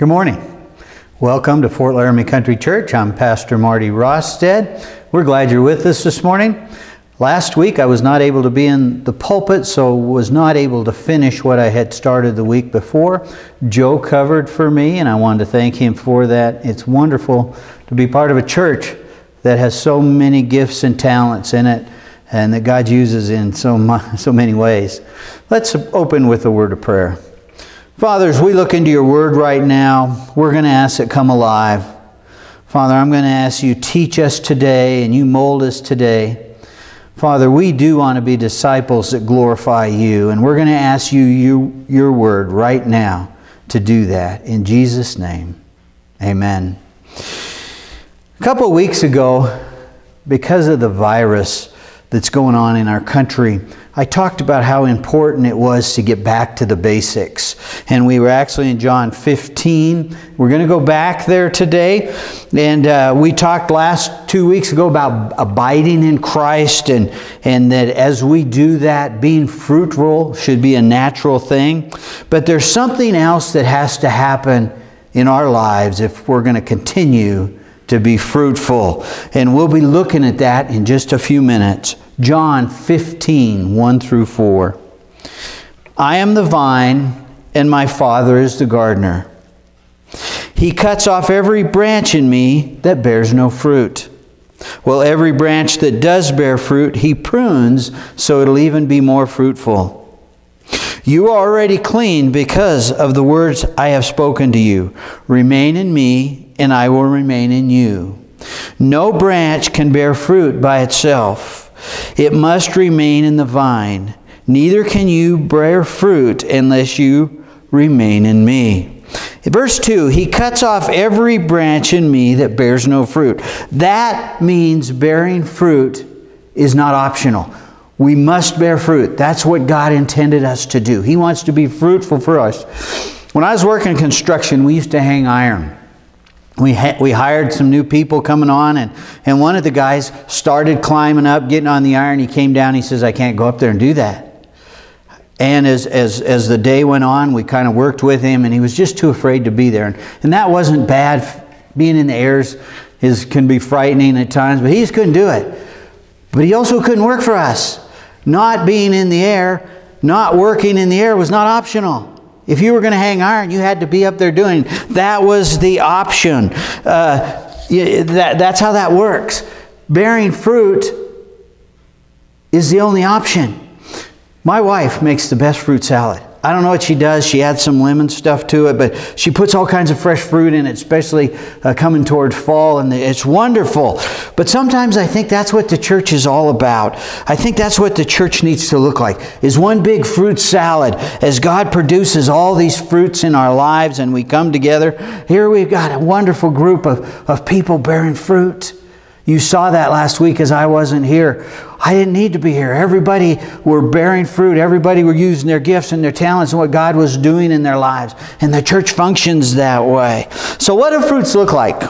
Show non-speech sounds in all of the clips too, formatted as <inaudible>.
Good morning. Welcome to Fort Laramie Country Church. I'm Pastor Marty Rosted. We're glad you're with us this morning. Last week I was not able to be in the pulpit, so was not able to finish what I had started the week before. Joe covered for me, and I wanted to thank him for that. It's wonderful to be part of a church that has so many gifts and talents in it, and that God uses in so, so many ways. Let's open with a word of prayer. Father, as we look into your word right now, we're going to ask it come alive. Father, I'm going to ask you teach us today and you mold us today. Father, we do want to be disciples that glorify you, and we're going to ask you, you your word right now to do that. In Jesus' name, amen. A couple weeks ago, because of the virus that's going on in our country, I talked about how important it was to get back to the basics. And we were actually in John 15. We're going to go back there today. And uh, we talked last two weeks ago about abiding in Christ and, and that as we do that, being fruitful should be a natural thing. But there's something else that has to happen in our lives if we're going to continue to be fruitful. And we'll be looking at that in just a few minutes. John 15, 1 through 4. I am the vine, and my Father is the gardener. He cuts off every branch in me that bears no fruit. Well, every branch that does bear fruit, he prunes so it'll even be more fruitful. You are already clean because of the words I have spoken to you. Remain in me, and I will remain in you. No branch can bear fruit by itself. It must remain in the vine. Neither can you bear fruit unless you remain in me. Verse 2 He cuts off every branch in me that bears no fruit. That means bearing fruit is not optional. We must bear fruit. That's what God intended us to do. He wants to be fruitful for us. When I was working construction, we used to hang iron we, we hired some new people coming on, and, and one of the guys started climbing up, getting on the iron. He came down, he says, I can't go up there and do that. And as, as, as the day went on, we kind of worked with him, and he was just too afraid to be there. And, and that wasn't bad. Being in the airs is, can be frightening at times, but he just couldn't do it. But he also couldn't work for us. Not being in the air, not working in the air was not optional. If you were going to hang iron, you had to be up there doing. That was the option. Uh, that, that's how that works. Bearing fruit is the only option. My wife makes the best fruit salad. I don't know what she does. She adds some lemon stuff to it, but she puts all kinds of fresh fruit in it, especially uh, coming toward fall, and it's wonderful. But sometimes I think that's what the church is all about. I think that's what the church needs to look like, is one big fruit salad. As God produces all these fruits in our lives and we come together, here we've got a wonderful group of, of people bearing fruit. You saw that last week as I wasn't here. I didn't need to be here. Everybody were bearing fruit. Everybody were using their gifts and their talents and what God was doing in their lives. And the church functions that way. So what do fruits look like?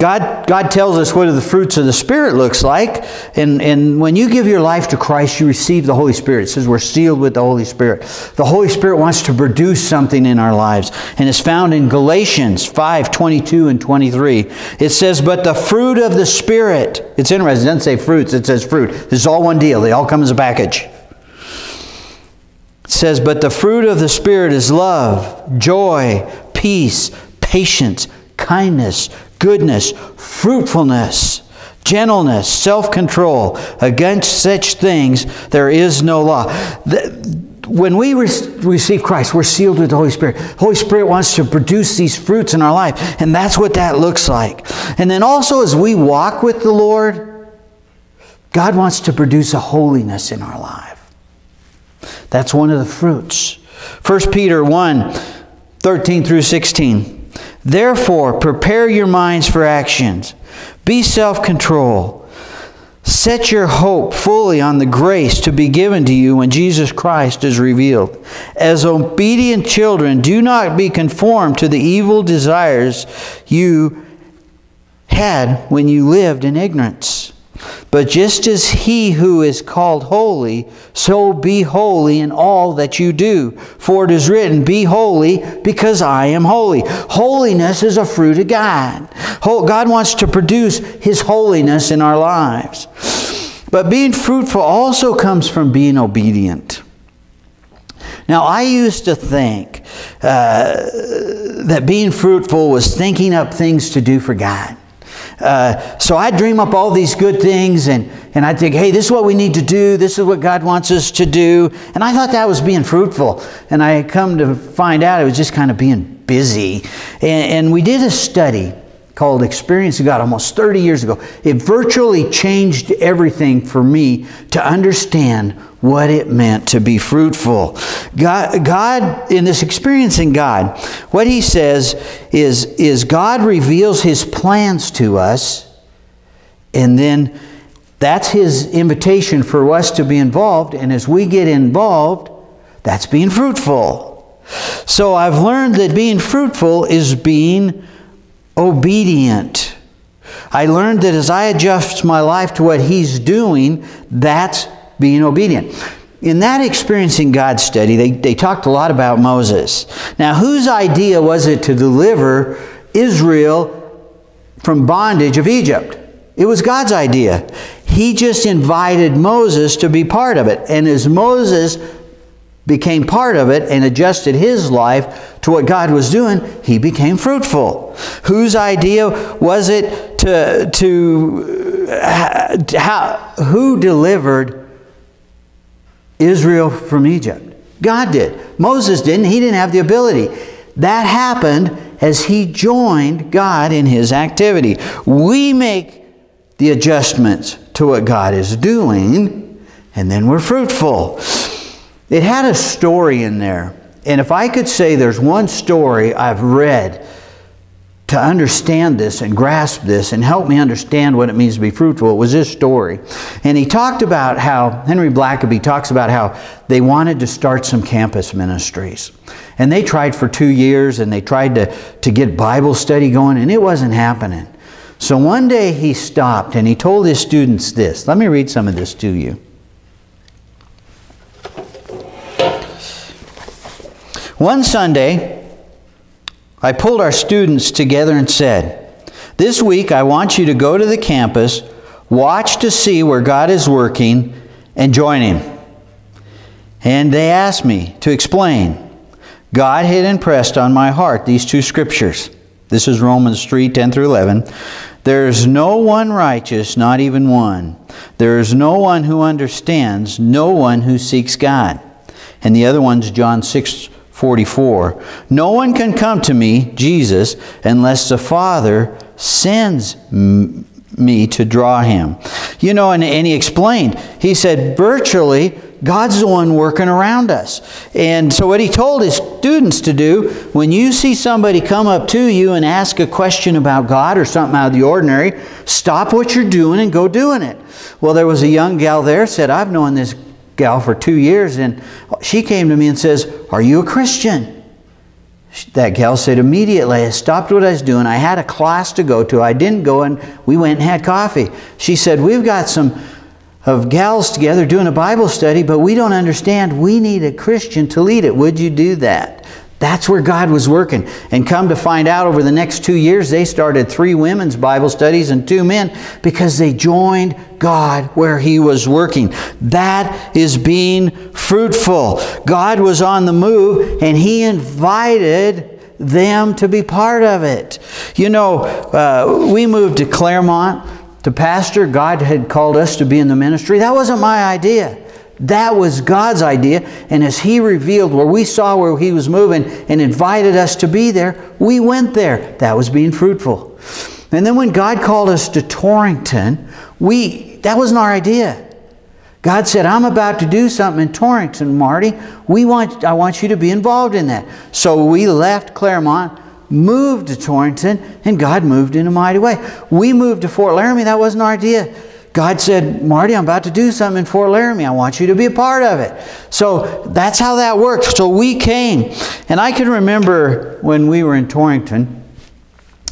God, God tells us what the fruits of the Spirit looks like. And, and when you give your life to Christ, you receive the Holy Spirit. It says we're sealed with the Holy Spirit. The Holy Spirit wants to produce something in our lives. And it's found in Galatians 5, 22 and 23. It says, but the fruit of the Spirit. It's interesting. It doesn't say fruits. It says fruit. This is all one deal. They all come as a package. It says, but the fruit of the Spirit is love, joy, peace, patience, kindness, goodness, fruitfulness, gentleness, self control. Against such things there is no law. when we receive Christ, we're sealed with the Holy Spirit. Holy Spirit wants to produce these fruits in our life, and that's what that looks like. And then also, as we walk with the Lord, God wants to produce a holiness in our life. That's one of the fruits. 1 Peter 1 13 through 16. Therefore, prepare your minds for actions. Be self control. Set your hope fully on the grace to be given to you when Jesus Christ is revealed. As obedient children, do not be conformed to the evil desires you had when you lived in ignorance. But just as he who is called holy, so be holy in all that you do. For it is written, Be holy because I am holy. Holiness is a fruit of God. God wants to produce his holiness in our lives. But being fruitful also comes from being obedient. Now, I used to think uh, that being fruitful was thinking up things to do for God. Uh, so I dream up all these good things and, and I think, hey, this is what we need to do. This is what God wants us to do. And I thought that was being fruitful. And I come to find out it was just kind of being busy. And, and we did a study called Experiencing God almost 30 years ago. It virtually changed everything for me to understand what it meant to be fruitful. God, God, in this experiencing God, what he says is, is God reveals his plans to us, and then that's his invitation for us to be involved. And as we get involved, that's being fruitful. So I've learned that being fruitful is being obedient. I learned that as I adjust my life to what He's doing, that's being obedient. In that experiencing God study, they, they talked a lot about Moses. Now, whose idea was it to deliver Israel from bondage of Egypt? It was God's idea. He just invited Moses to be part of it. And as Moses became part of it and adjusted his life to what God was doing, he became fruitful. Whose idea was it to, to uh, how, who delivered Israel from Egypt? God did. Moses didn't. He didn't have the ability. That happened as he joined God in his activity. We make the adjustments to what God is doing, and then we're fruitful. It had a story in there. And if I could say there's one story I've read to understand this and grasp this and help me understand what it means to be fruitful, it was this story. And he talked about how, Henry Blackaby talks about how they wanted to start some campus ministries. And they tried for two years and they tried to, to get Bible study going, and it wasn't happening. So one day he stopped and he told his students this. Let me read some of this to you. One Sunday, I pulled our students together and said, This week I want you to go to the campus, watch to see where God is working, and join Him. And they asked me to explain. God had impressed on my heart these two scriptures. This is Romans 3 10 through 11. There is no one righteous, not even one. There is no one who understands, no one who seeks God. And the other one's John 6 44. No one can come to me, Jesus, unless the Father sends me to draw him. You know, and, and he explained, he said, virtually, God's the one working around us. And so, what he told his students to do when you see somebody come up to you and ask a question about God or something out of the ordinary, stop what you're doing and go doing it. Well, there was a young gal there said, I've known this gal for two years, and she came to me and says, Are you a Christian? That gal said immediately, I stopped what I was doing. I had a class to go to. I didn't go, and we went and had coffee. She said, We've got some of gals together doing a Bible study, but we don't understand. We need a Christian to lead it. Would you do that? That's where God was working. And come to find out over the next two years, they started three women's Bible studies and two men because they joined God where He was working. That is being fruitful. God was on the move and He invited them to be part of it. You know, uh, we moved to Claremont to pastor. God had called us to be in the ministry. That wasn't my idea. That was God's idea. And as He revealed where we saw where He was moving and invited us to be there, we went there. That was being fruitful. And then when God called us to Torrington, we that wasn't our idea. God said, I'm about to do something in Torrington, Marty. We want, I want you to be involved in that. So we left Claremont, moved to Torrington, and God moved in a mighty way. We moved to Fort Laramie. That wasn't our idea. God said, Marty, I'm about to do something in Fort Laramie. I want you to be a part of it. So that's how that worked. So we came. And I can remember when we were in Torrington,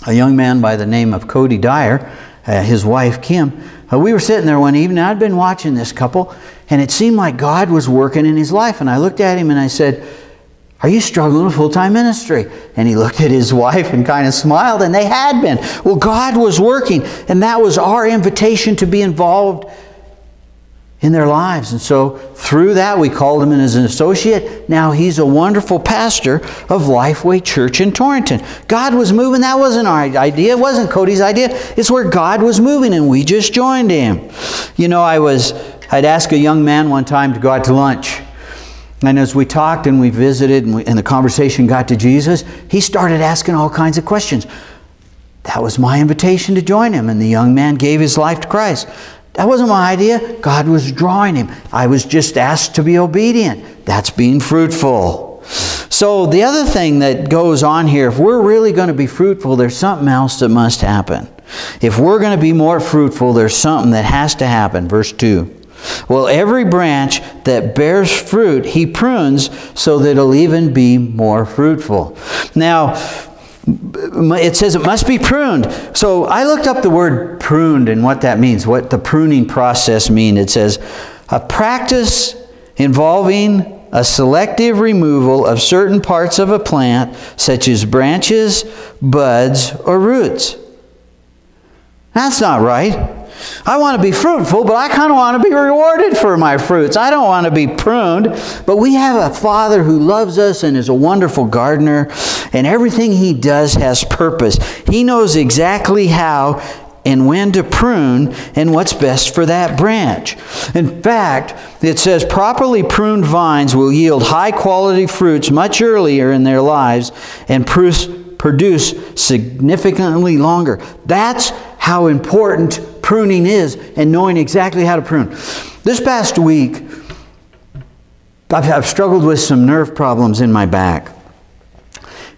a young man by the name of Cody Dyer, uh, his wife Kim, uh, we were sitting there one evening. I'd been watching this couple, and it seemed like God was working in his life. And I looked at him and I said, Are you struggling with full time ministry? And he looked at his <laughs> wife and kind of smiled, and they had been. Well, God was working, and that was our invitation to be involved in their lives. And so through that, we called him in as an associate. Now he's a wonderful pastor of Lifeway Church in Torrington. God was moving. That wasn't our idea. It wasn't Cody's idea. It's where God was moving, and we just joined him. You know, I was, I'd ask a young man one time to go out to lunch. And as we talked and we visited and, we, and the conversation got to Jesus, he started asking all kinds of questions. That was my invitation to join him, and the young man gave his life to Christ. That wasn't my idea. God was drawing him. I was just asked to be obedient. That's being fruitful. So, the other thing that goes on here, if we're really going to be fruitful, there's something else that must happen. If we're going to be more fruitful, there's something that has to happen. Verse 2. Well, every branch that bears fruit, he prunes so that it'll even be more fruitful. Now, it says it must be pruned. So I looked up the word pruned and what that means, what the pruning process means. It says a practice involving a selective removal of certain parts of a plant, such as branches, buds, or roots. That's not right. I want to be fruitful, but I kind of want to be rewarded for my fruits. I don't want to be pruned. But we have a Father who loves us and is a wonderful gardener, and everything He does has purpose. He knows exactly how and when to prune and what's best for that branch. In fact, it says properly pruned vines will yield high quality fruits much earlier in their lives and produce significantly longer. That's how important pruning is and knowing exactly how to prune. This past week, I've, I've struggled with some nerve problems in my back.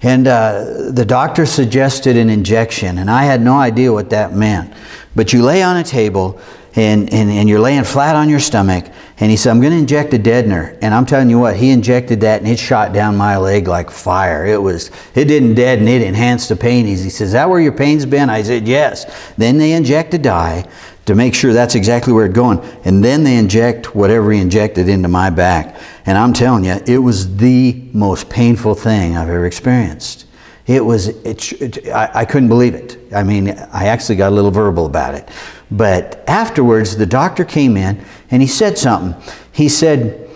And uh, the doctor suggested an injection, and I had no idea what that meant. But you lay on a table, and, and, and you're laying flat on your stomach, and he said, I'm going to inject a deadener. And I'm telling you what, he injected that and it shot down my leg like fire. It was, it didn't deaden, it enhanced the pain. He says, Is that where your pain's been? I said, Yes. Then they inject a dye to make sure that's exactly where it's going. And then they inject whatever he injected into my back. And I'm telling you, it was the most painful thing I've ever experienced. It was, it, it, I, I couldn't believe it. I mean, I actually got a little verbal about it. But afterwards, the doctor came in and he said something. He said,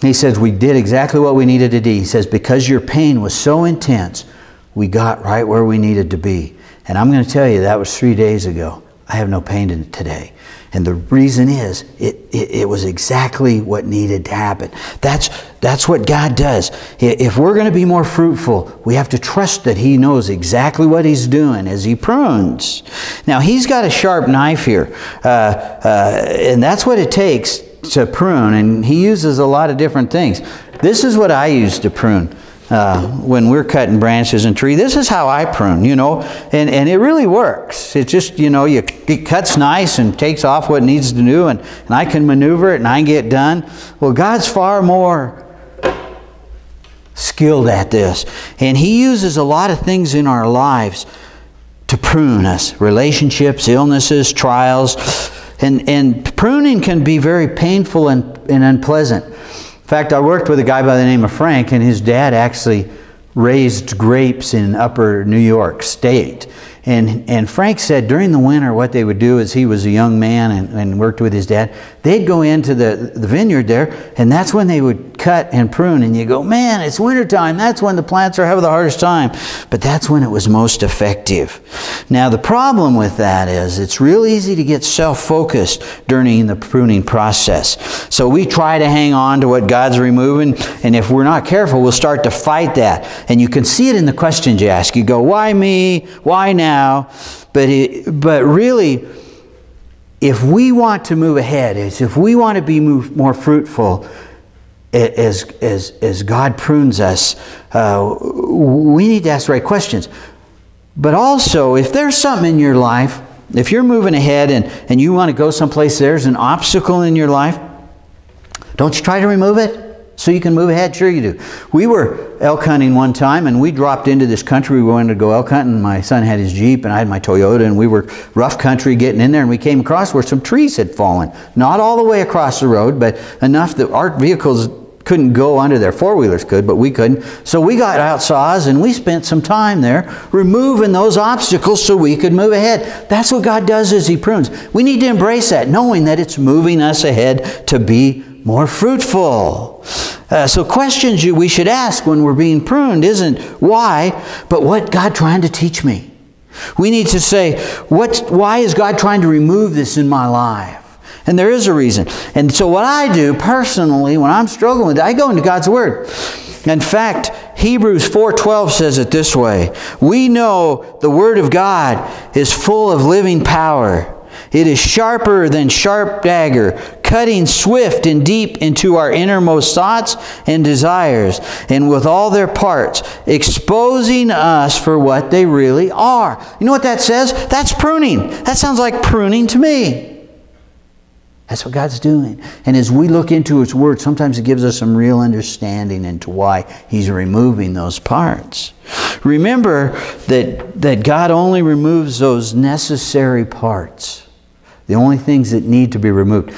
he says, we did exactly what we needed to do. He says, because your pain was so intense, we got right where we needed to be. And I'm going to tell you, that was three days ago. I have no pain today. And the reason is, it, it, it, was exactly what needed to happen. That's, that's what God does. If we're going to be more fruitful, we have to trust that He knows exactly what He's doing as He prunes. Now, He's got a sharp knife here, uh, uh, and that's what it takes to prune, and He uses a lot of different things. This is what I use to prune uh, when we're cutting branches and tree. This is how I prune, you know, and, and it really works. It just, you know, you, it cuts nice and takes off what needs to do, and, and I can maneuver it and I get done. Well, God's far more skilled at this, and He uses a lot of things in our lives to prune us relationships, illnesses, trials. And, and pruning can be very painful and, and unpleasant. In fact, I worked with a guy by the name of Frank, and his dad actually raised grapes in upper New York State. And, and Frank said during the winter, what they would do is he was a young man and, and worked with his dad. They'd go into the, the vineyard there, and that's when they would cut and prune. And you go, man, it's wintertime. That's when the plants are having the hardest time. But that's when it was most effective. Now, the problem with that is it's real easy to get self focused during the pruning process. So we try to hang on to what God's removing, and if we're not careful, we'll start to fight that. And you can see it in the questions you ask. You go, why me? Why now? But, it, but really, if we want to move ahead, if we want to be more fruitful, as, as, as God prunes us, uh, we need to ask the right questions. But also, if there's something in your life, if you're moving ahead and, and you want to go someplace, there's an obstacle in your life, don't you try to remove it so you can move ahead? Sure you do. We were elk hunting one time and we dropped into this country. We wanted to go elk hunting. My son had his Jeep and I had my Toyota and we were rough country getting in there and we came across where some trees had fallen. Not all the way across the road, but enough that our vehicles couldn't go under there. Four wheelers could, but we couldn't. So we got out saws and we spent some time there removing those obstacles so we could move ahead. That's what God does as He prunes. We need to embrace that, knowing that it's moving us ahead to be more fruitful. Uh, so questions you we should ask when we're being pruned isn't why, but what God trying to teach me. We need to say, what, why is God trying to remove this in my life? And there is a reason. And so what I do personally when I'm struggling with it, I go into God's Word. In fact, Hebrews 4:12 says it this way. We know the word of God is full of living power. It is sharper than sharp dagger, cutting swift and deep into our innermost thoughts and desires, and with all their parts, exposing us for what they really are. You know what that says? That's pruning. That sounds like pruning to me. That's what God's doing. And as we look into His Word, sometimes it gives us some real understanding into why He's removing those parts. Remember that, that God only removes those necessary parts, the only things that need to be removed.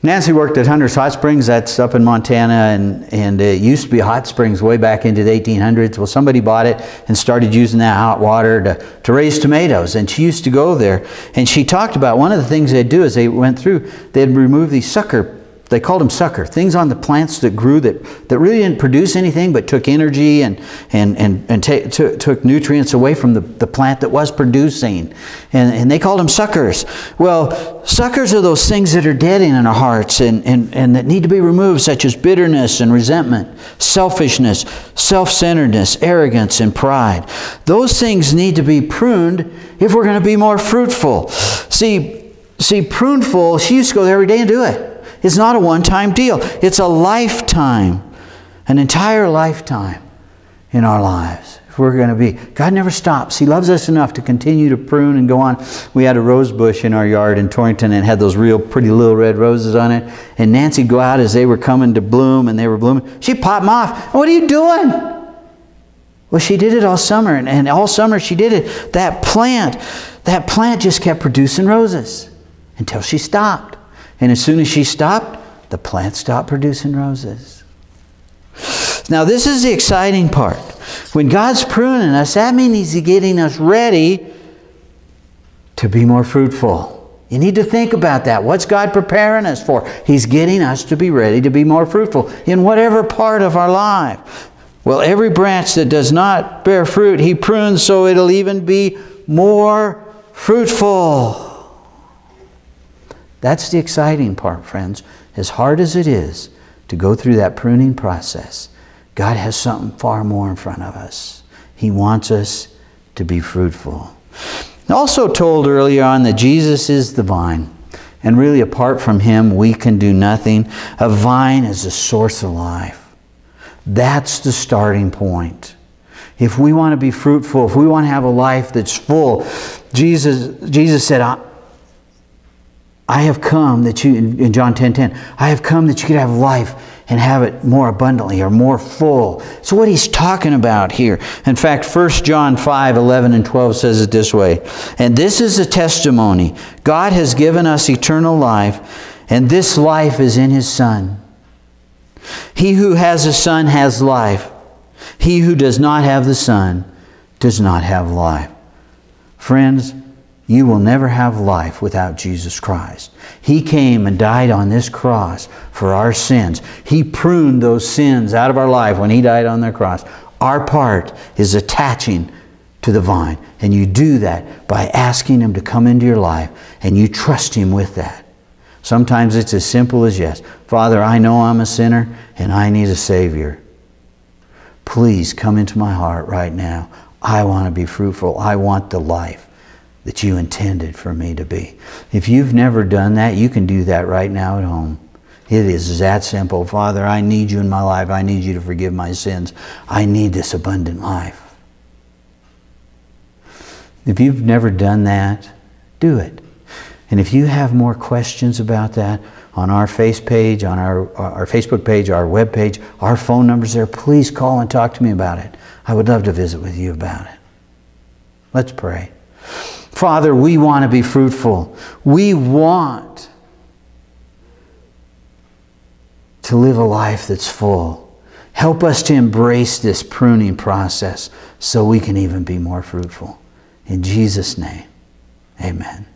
Nancy worked at Hunter's Hot Springs, that's up in Montana, and, and it used to be hot springs way back into the 1800s. Well, somebody bought it and started using that hot water to, to raise tomatoes, and she used to go there. And she talked about one of the things they'd do is they went through, they'd remove these sucker they called them sucker, things on the plants that grew that, that really didn't produce anything but took energy and, and, and, and took nutrients away from the, the plant that was producing. And, and they called them suckers. Well, suckers are those things that are dead in our hearts and, and, and that need to be removed, such as bitterness and resentment, selfishness, self centeredness, arrogance, and pride. Those things need to be pruned if we're going to be more fruitful. See, see, pruneful, she used to go there every day and do it. It's not a one time deal, it's a lifetime, an entire lifetime in our lives. If we're going to be, God never stops. He loves us enough to continue to prune and go on. We had a rose bush in our yard in Torrington and had those real pretty little red roses on it. And Nancy'd go out as they were coming to bloom and they were blooming. She'd pop them off. What are you doing? Well, she did it all summer, and, and all summer she did it. That plant, that plant just kept producing roses until she stopped. And as soon as she stopped, the plant stopped producing roses. Now, this is the exciting part. When God's pruning us, that means He's getting us ready to be more fruitful. You need to think about that. What's God preparing us for? He's getting us to be ready to be more fruitful in whatever part of our life. Well, every branch that does not bear fruit, He prunes so it'll even be more fruitful. That's the exciting part, friends. As hard as it is to go through that pruning process, God has something far more in front of us. He wants us to be fruitful. Also told earlier on that Jesus is the vine. And really, apart from Him, we can do nothing. A vine is a source of life. That's the starting point. If we want to be fruitful, if we want to have a life that's full, Jesus, Jesus said, I have come that you, in John 10 10, I have come that you could have life and have it more abundantly or more full. So, what he's talking about here, in fact, 1 John 5 11 and 12 says it this way And this is a testimony God has given us eternal life, and this life is in his Son. He who has a Son has life. He who does not have the Son does not have life. Friends, you will never have life without Jesus Christ. He came and died on this cross for our sins. He pruned those sins out of our life when He died on the cross. Our part is attaching to the vine. And you do that by asking Him to come into your life and you trust Him with that. Sometimes it's as simple as yes, Father, I know I'm a sinner and I need a Savior. Please come into my heart right now. I want to be fruitful. I want the life that you intended for me to be. If you've never done that, you can do that right now at home. It is that simple. Father, I need you in my life. I need you to forgive my sins. I need this abundant life. If you've never done that, do it. And if you have more questions about that, on our face page, on our, our Facebook page, our web page. Our phone number's there. Please call and talk to me about it. I would love to visit with you about it. Let's pray. Father, we want to be fruitful. We want to live a life that's full. Help us to embrace this pruning process so we can even be more fruitful. In Jesus' name, amen.